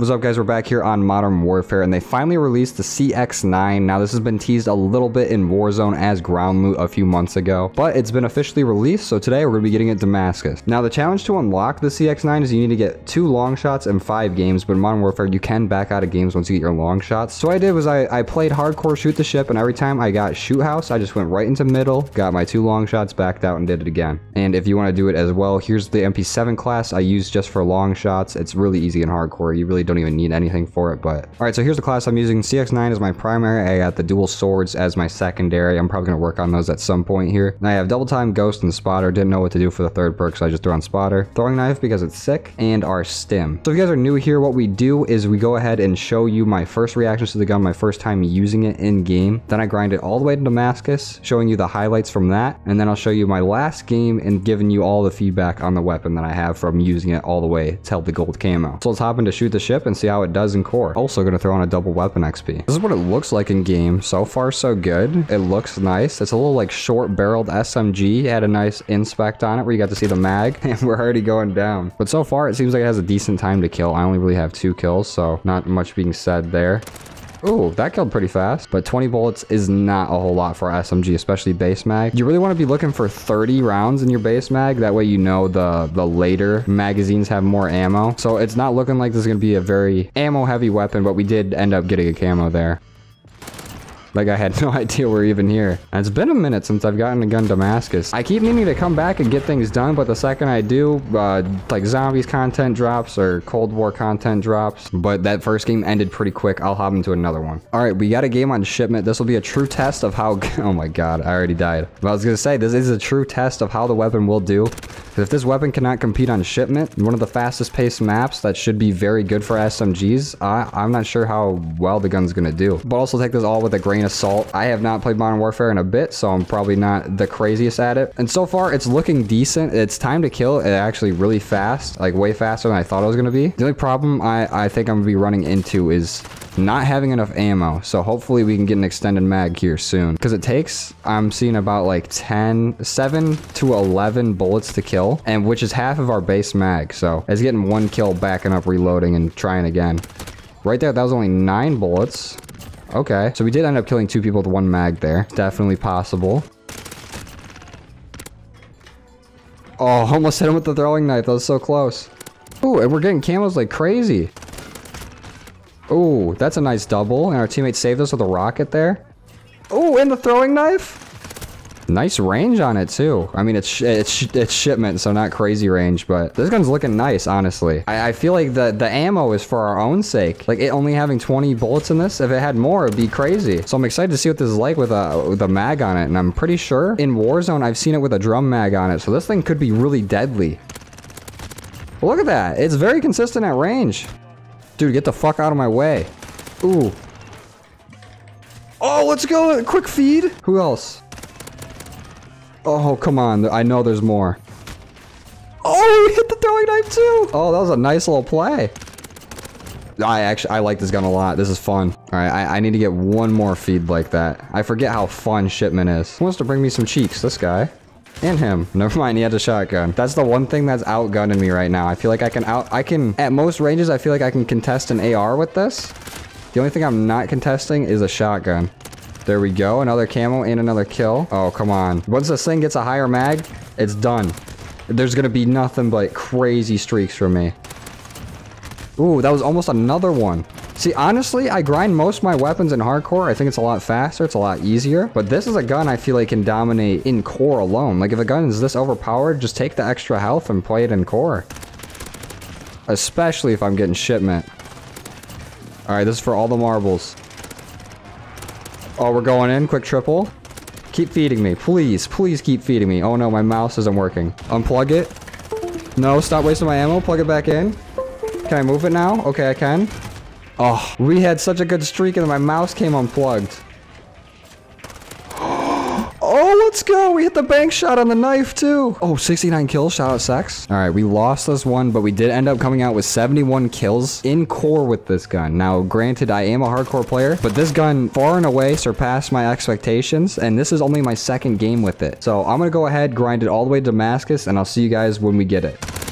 What's up guys, we're back here on Modern Warfare and they finally released the CX-9. Now this has been teased a little bit in Warzone as ground loot a few months ago, but it's been officially released, so today we're going to be getting it Damascus. Now the challenge to unlock the CX-9 is you need to get two long shots and five games, but in Modern Warfare you can back out of games once you get your long shots. So what I did was I, I played hardcore shoot the ship and every time I got shoot house, I just went right into middle, got my two long shots, backed out and did it again. And if you want to do it as well, here's the MP7 class I use just for long shots. It's really easy in hardcore. You really don't even need anything for it, but... Alright, so here's the class I'm using. CX-9 is my primary. I got the dual swords as my secondary. I'm probably going to work on those at some point here. And I have double time, ghost, and spotter. Didn't know what to do for the third perk, so I just threw on spotter. Throwing knife because it's sick, and our stim. So if you guys are new here, what we do is we go ahead and show you my first reactions to the gun, my first time using it in game. Then I grind it all the way to Damascus, showing you the highlights from that. And then I'll show you my last game and giving you all the feedback on the weapon that I have from using it all the way till the gold camo. So let's hop into shoot the ship and see how it does in core. Also going to throw on a double weapon XP. This is what it looks like in game. So far, so good. It looks nice. It's a little like short barreled SMG. It had a nice inspect on it where you got to see the mag and we're already going down. But so far, it seems like it has a decent time to kill. I only really have two kills, so not much being said there. Ooh, that killed pretty fast. But 20 bullets is not a whole lot for SMG, especially base mag. You really want to be looking for 30 rounds in your base mag. That way you know the, the later magazines have more ammo. So it's not looking like this is going to be a very ammo heavy weapon, but we did end up getting a camo there. Like I had no idea we're even here. And it's been a minute since I've gotten a gun Damascus. I keep meaning to come back and get things done, but the second I do, uh, like zombies content drops or Cold War content drops. But that first game ended pretty quick. I'll hop into another one. All right, we got a game on shipment. This will be a true test of how, oh my God, I already died. But I was gonna say, this is a true test of how the weapon will do. If this weapon cannot compete on shipment, one of the fastest paced maps that should be very good for SMGs, I, I'm not sure how well the gun's gonna do. But also take this all with a grain of salt. I have not played Modern Warfare in a bit, so I'm probably not the craziest at it. And so far, it's looking decent. It's time to kill it actually really fast, like way faster than I thought it was gonna be. The only problem I, I think I'm gonna be running into is not having enough ammo. So hopefully we can get an extended mag here soon. Because it takes, I'm seeing about like 10, 7 to 11 bullets to kill. And which is half of our base mag. So it's getting one kill, backing up, reloading, and trying again. Right there, that was only 9 bullets. Okay, so we did end up killing two people with one mag there. Definitely possible. Oh, almost hit him with the throwing knife. That was so close. Ooh, and we're getting camos like crazy. Ooh, that's a nice double. And our teammate saved us with a rocket there. Ooh, and the throwing knife. Nice range on it too. I mean, it's it's it's shipment, so not crazy range, but this gun's looking nice, honestly. I, I feel like the the ammo is for our own sake. Like it only having 20 bullets in this. If it had more, it'd be crazy. So I'm excited to see what this is like with a with a mag on it. And I'm pretty sure in Warzone I've seen it with a drum mag on it. So this thing could be really deadly. Look at that. It's very consistent at range. Dude, get the fuck out of my way. Ooh. Oh, let's go. Quick feed. Who else? Oh, come on. I know there's more. Oh, we hit the throwing knife too. Oh, that was a nice little play. I actually, I like this gun a lot. This is fun. All right, I, I need to get one more feed like that. I forget how fun shipment is. Who wants to bring me some cheeks? This guy. And him. Never mind, he has a shotgun. That's the one thing that's outgunning me right now. I feel like I can out- I can- At most ranges, I feel like I can contest an AR with this. The only thing I'm not contesting is a shotgun. There we go. Another camo and another kill. Oh, come on. Once this thing gets a higher mag, it's done. There's gonna be nothing but crazy streaks from me. Ooh, that was almost another one. See, honestly, I grind most of my weapons in hardcore. I think it's a lot faster. It's a lot easier. But this is a gun I feel like can dominate in core alone. Like, if a gun is this overpowered, just take the extra health and play it in core. Especially if I'm getting shipment. Alright, this is for all the marbles. Oh, we're going in. Quick triple. Keep feeding me. Please, please keep feeding me. Oh no, my mouse isn't working. Unplug it. No, stop wasting my ammo. Plug it back in. Can I move it now? Okay, I can. Oh, we had such a good streak and my mouse came unplugged. Let's go. We hit the bank shot on the knife too. Oh, 69 kills. Shout out Sex. All right, we lost this one, but we did end up coming out with 71 kills in core with this gun. Now, granted, I am a hardcore player, but this gun far and away surpassed my expectations, and this is only my second game with it. So I'm going to go ahead, grind it all the way to Damascus, and I'll see you guys when we get it.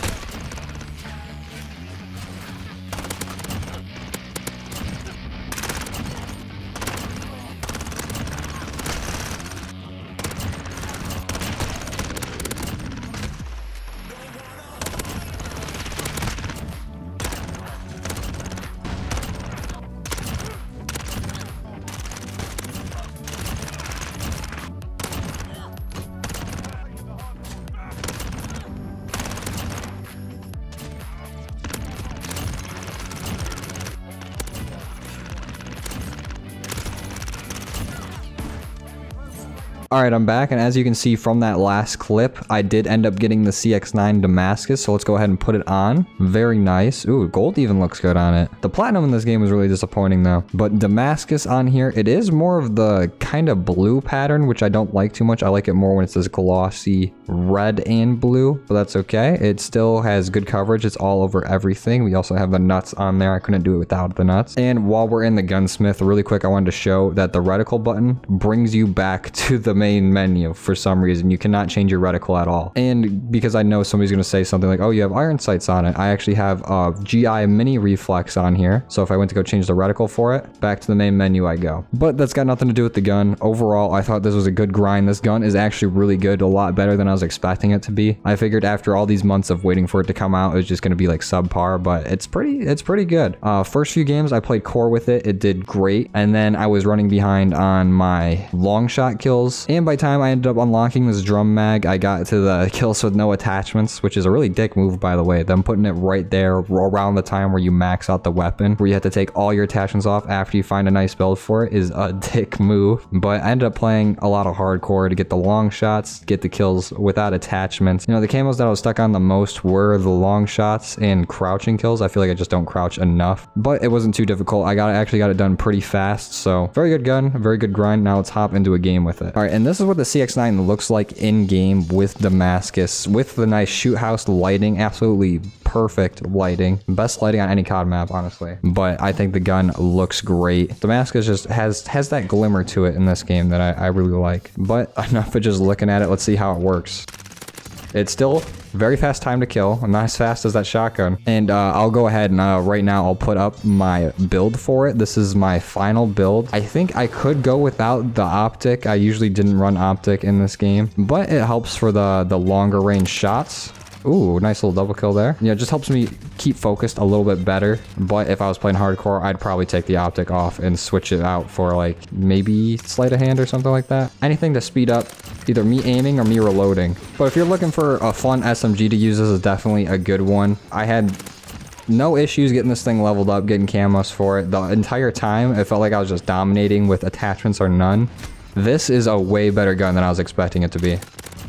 All right, I'm back, and as you can see from that last clip, I did end up getting the CX-9 Damascus, so let's go ahead and put it on. Very nice. Ooh, gold even looks good on it. The platinum in this game was really disappointing though, but Damascus on here, it is more of the kind of blue pattern, which I don't like too much. I like it more when it says glossy red and blue, but that's okay. It still has good coverage. It's all over everything. We also have the nuts on there. I couldn't do it without the nuts. And while we're in the gunsmith, really quick, I wanted to show that the reticle button brings you back to the main menu for some reason. You cannot change your reticle at all. And because I know somebody's going to say something like, oh, you have iron sights on it. I actually have a GI mini reflex on here. So if I went to go change the reticle for it, back to the main menu I go. But that's got nothing to do with the gun. Overall, I thought this was a good grind. This gun is actually really good, a lot better than I was expecting it to be. I figured after all these months of waiting for it to come out, it was just going to be like subpar, but it's pretty, it's pretty good. Uh, first few games I played core with it. It did great. And then I was running behind on my long shot kills. And by the time I ended up unlocking this drum mag, I got to the kills with no attachments, which is a really dick move, by the way. Them putting it right there around the time where you max out the weapon, where you have to take all your attachments off after you find a nice build for it is a dick move. But I ended up playing a lot of hardcore to get the long shots, get the kills without attachments. You know, the camos that I was stuck on the most were the long shots and crouching kills. I feel like I just don't crouch enough, but it wasn't too difficult. I got actually got it done pretty fast. So very good gun, very good grind. Now let's hop into a game with it. All right, and this is what the CX-9 looks like in game with Damascus, with the nice shoot house lighting. Absolutely perfect lighting. Best lighting on any COD map, honestly. But I think the gun looks great. Damascus just has has that glimmer to it in this game that I, I really like. But enough of just looking at it. Let's see how it works. It's still very fast time to kill, not as fast as that shotgun. And uh, I'll go ahead and uh, right now I'll put up my build for it. This is my final build. I think I could go without the optic. I usually didn't run optic in this game, but it helps for the, the longer range shots. Ooh, nice little double kill there. Yeah, just helps me keep focused a little bit better. But if I was playing hardcore, I'd probably take the optic off and switch it out for like maybe sleight of hand or something like that. Anything to speed up either me aiming or me reloading. But if you're looking for a fun SMG to use, this is definitely a good one. I had no issues getting this thing leveled up, getting camos for it. The entire time, it felt like I was just dominating with attachments or none. This is a way better gun than I was expecting it to be.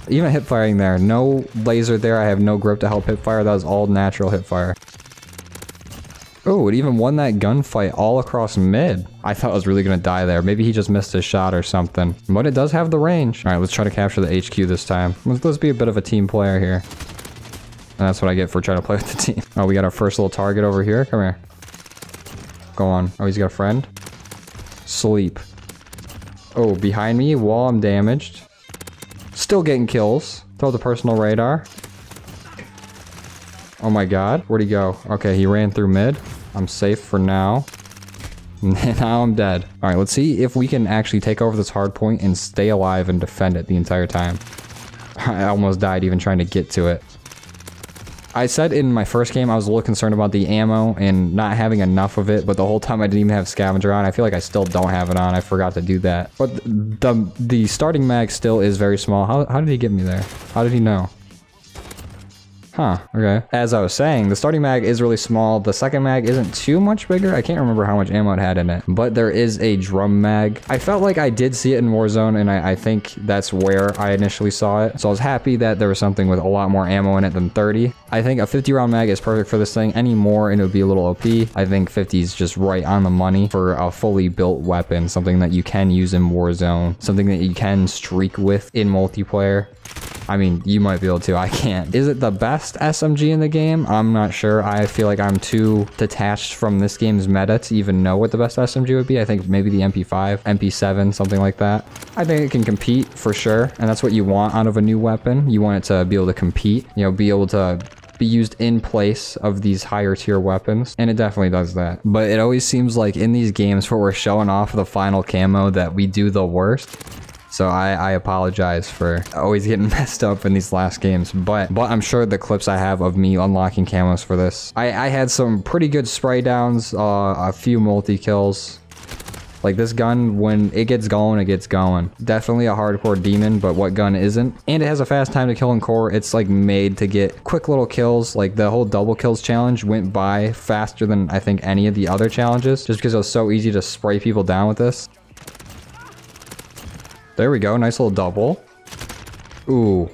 Even hip firing there. No laser there. I have no grip to help hip fire. That was all natural hip fire. Oh, it even won that gunfight all across mid. I thought I was really going to die there. Maybe he just missed his shot or something. But it does have the range. All right, let's try to capture the HQ this time. Let's, let's be a bit of a team player here. And that's what I get for trying to play with the team. Oh, we got our first little target over here. Come here. Go on. Oh, he's got a friend. Sleep. Oh, behind me, wall, I'm damaged. Still getting kills. Throw the personal radar. Oh my god. Where'd he go? Okay, he ran through mid. I'm safe for now. now I'm dead. All right, let's see if we can actually take over this hard point and stay alive and defend it the entire time. I almost died even trying to get to it. I said in my first game I was a little concerned about the ammo and not having enough of it, but the whole time I didn't even have scavenger on. I feel like I still don't have it on. I forgot to do that. But the the starting mag still is very small. How, how did he get me there? How did he know? Huh, okay. As I was saying, the starting mag is really small. The second mag isn't too much bigger. I can't remember how much ammo it had in it, but there is a drum mag. I felt like I did see it in Warzone, and I, I think that's where I initially saw it. So I was happy that there was something with a lot more ammo in it than 30. I think a 50 round mag is perfect for this thing. Any more and it would be a little OP. I think 50 is just right on the money for a fully built weapon, something that you can use in Warzone, something that you can streak with in multiplayer. I mean, you might be able to. I can't. Is it the best SMG in the game? I'm not sure. I feel like I'm too detached from this game's meta to even know what the best SMG would be. I think maybe the MP5, MP7, something like that. I think it can compete for sure. And that's what you want out of a new weapon. You want it to be able to compete, you know, be able to be used in place of these higher tier weapons and it definitely does that but it always seems like in these games where we're showing off the final camo that we do the worst so I, I, apologize for always getting messed up in these last games. But but I'm sure the clips I have of me unlocking camos for this. I, I had some pretty good spray downs, uh, a few multi kills. Like this gun, when it gets going, it gets going. Definitely a hardcore demon, but what gun isn't? And it has a fast time to kill in core. It's like made to get quick little kills. Like the whole double kills challenge went by faster than I think any of the other challenges, just because it was so easy to spray people down with this. There we go. Nice little double. Ooh.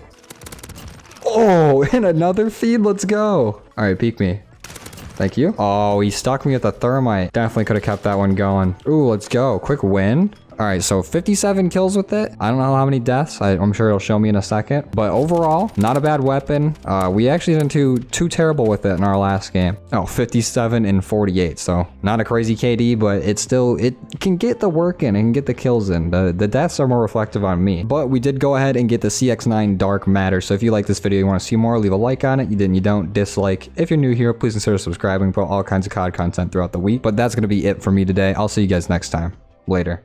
Oh, and another feed. Let's go. All right, peek me. Thank you. Oh, he stuck me with a thermite. Definitely could have kept that one going. Ooh, let's go. Quick win. All right, so 57 kills with it. I don't know how many deaths. I, am sure it'll show me in a second. But overall, not a bad weapon. Uh, we actually didn't do too terrible with it in our last game. Oh, 57 and 48. So not a crazy KD, but it still, it can get the work in and get the kills in. The, the deaths are more reflective on me. But we did go ahead and get the CX9 Dark Matter. So if you like this video, you want to see more, leave a like on it. You didn't, you don't, dislike. If you're new here, please consider subscribing. Put all kinds of COD content throughout the week. But that's going to be it for me today. I'll see you guys next time. Later.